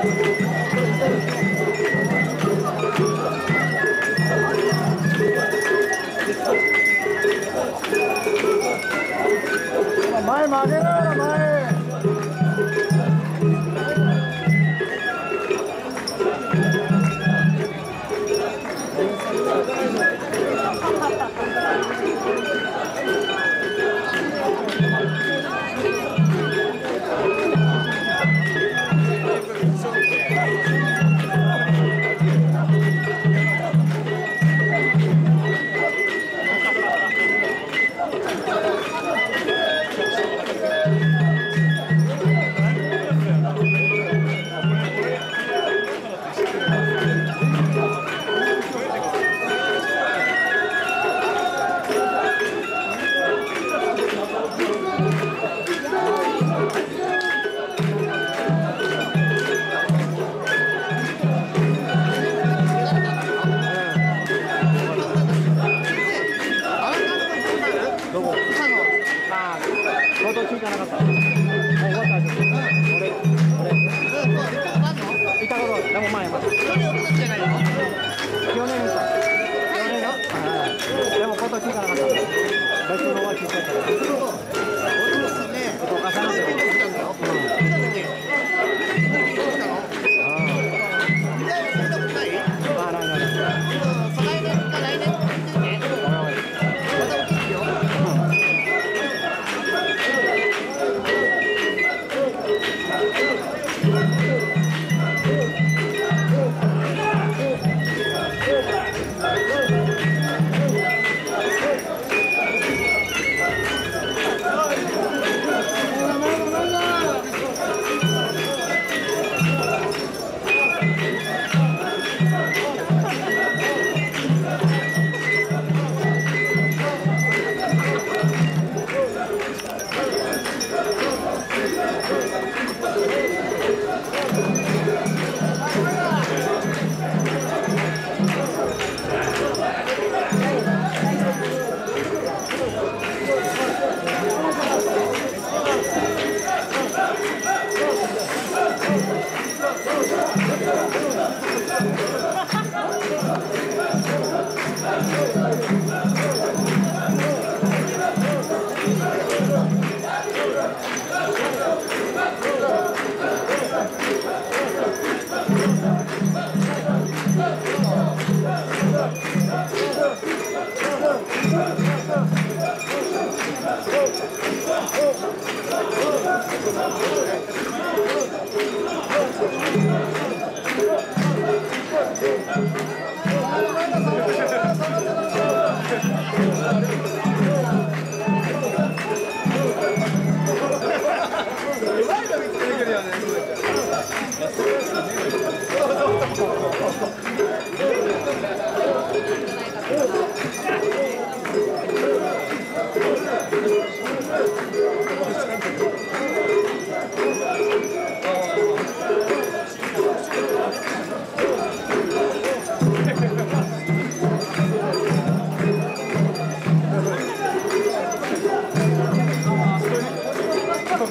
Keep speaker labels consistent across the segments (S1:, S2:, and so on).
S1: 前 気づかなかった。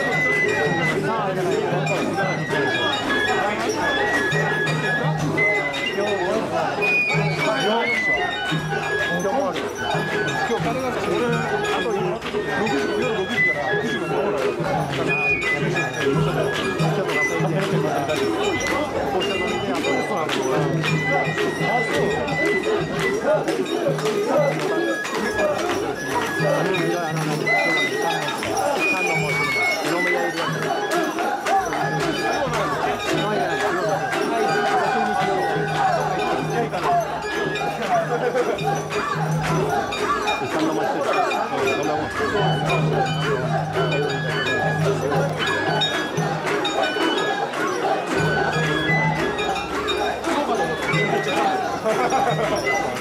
S1: 応あそハハハハ!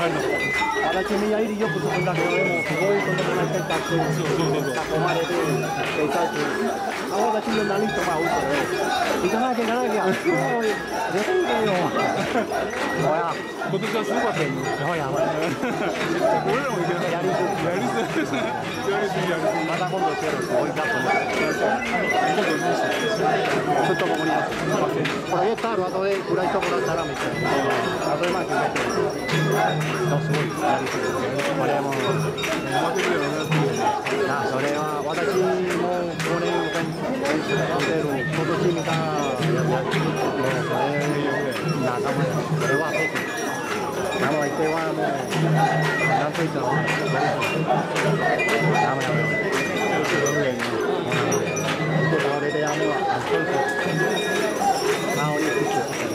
S1: 私みやいりよくするんだけど、でもすごいとんでもない選択に囲まれる生活。あ、私の何とか会うけど、行かなきゃ行かなきゃ。もう、絶対行けよ。ほら、
S2: 今年はすごかったよね。
S1: ほら、ほら。
S2: 俺らもいけなかった。
S1: やりすぎ。
S2: やりすぎ。やりすぎ、やりすぎ。
S1: また今度しようと追いかってもらって。ちょっとここにあって。これ、エッタール後でフライトもらったらみたいな。後でまあ決めて。すごい。やりす。ぎ。これも。
S2: 負けてるよ。
S1: なそれは私も5年間ホテル今年見たやつもうそれ仲間やそれは僕名前ってはもう何と言ったらダメダメで倒れてやめはあそうそう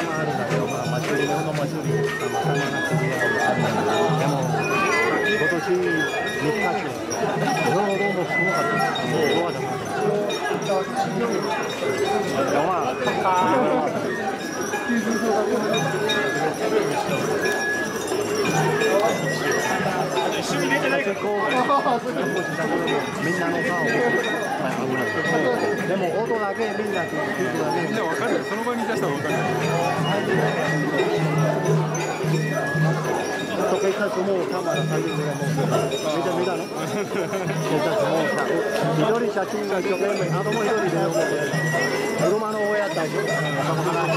S1: 様あるんだけど、まあ、祭り、日本の祭り、あの、たまなくりはあるんだけど、でも、今年3日間、どうもどうもすごかったです。もう、どうでもあった。でもまあ、構、みんなの顔を、まあ、危ない。でも、音だけ、みんな聞くだけ
S2: みん。なわかるよ。その場にいた人はわかるよ。
S1: と警察もカメラ3人ぐらいもうめちゃ見たの警察もさ一人写真が一生懸命あともう一人で車の親やったでしょその話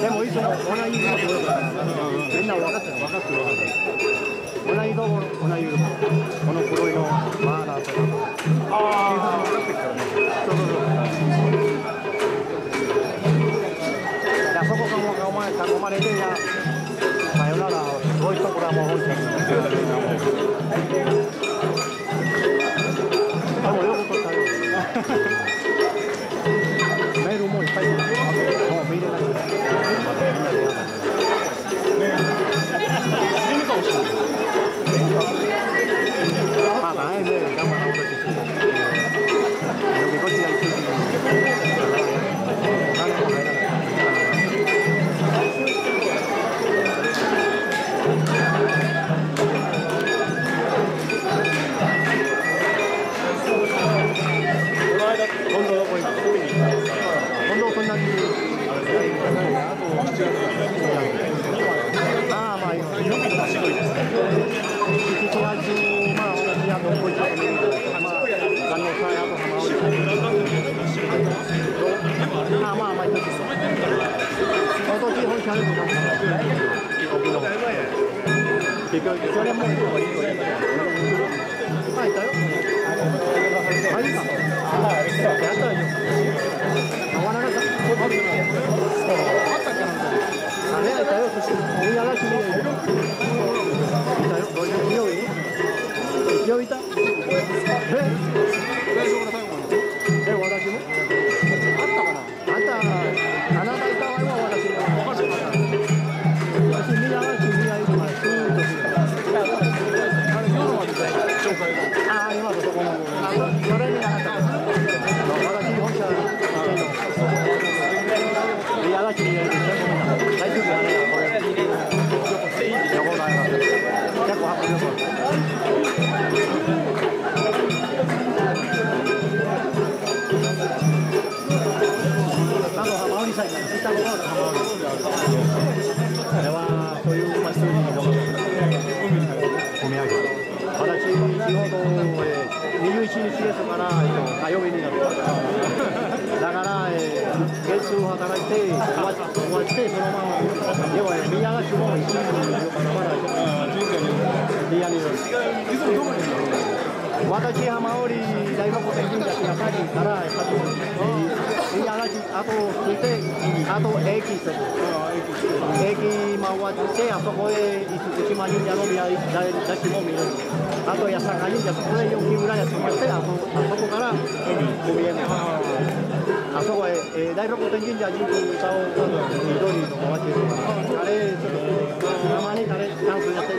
S1: でもいつも同じみんな分かってる分かってる分かってる同じ色同じ色この黒いのマーナーとか。ああ分かってるからねそうそうそういやそこがお前囲まれてやさよならそう。いうところはもう本当にでもよく撮ったよ行。それも
S2: 紹介が。
S1: ああ、今のそこのですからえっと火曜日になってます。だからえー月曜働いて終わ終わってそのまま要は宮ヶ島も一日にいるからまだ宮にいる。
S2: いつもどこにいるの
S1: 私浜織大学天神社が先から先に宮ヶ島あとついてあと駅です。駅回って、あそこへ厳島神社の宮出しも見る。あと八坂神社、そこで4期ぐらいやってまして、あそあそこから海へあそこへ、えー、大六天神社神宮歌を緑のお待ちあれ、ちょっと、たまにあれ、チャンスやって、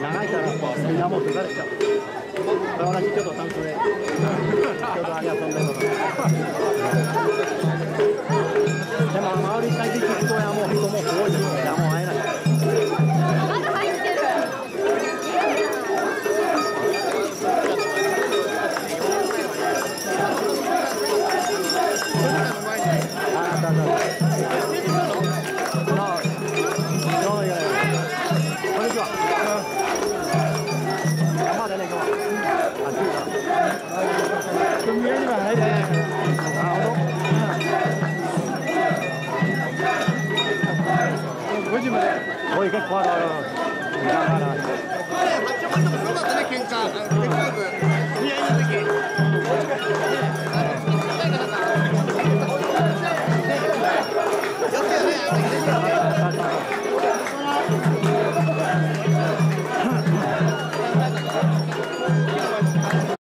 S1: 長いから、みんなもう疲れちゃう。私ちょっとタンスで、ちょっとあれ遊んでるの太夸张了。